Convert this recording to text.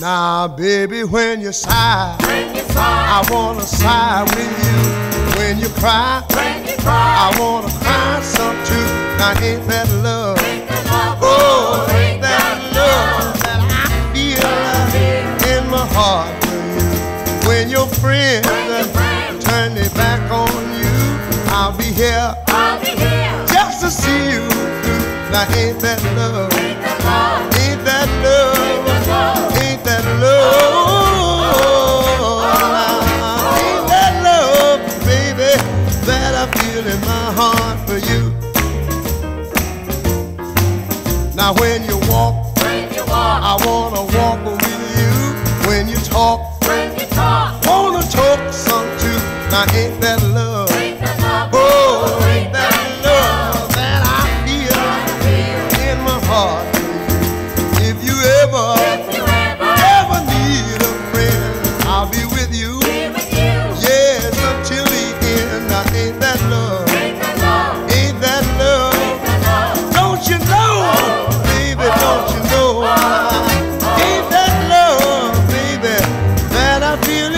Now, baby, when you sigh, When you sigh, I wanna sigh with you. When you cry, when you cry, I wanna cry some too. Now, ain't that love? ain't that love? Oh, ain't that love that I feel in my heart for you? When your friends turn their back on you, I'll be here I'll be here. just to see you through. Now, ain't that love? Ain't that love? Ain't that love? In my heart for you? Now when you walk, When you walk, I wanna walk with you. When you talk, when you talk, wanna talk some too. Now ain't that love? ain't that love? Oh, oh ain't that love that I feel in my heart I feel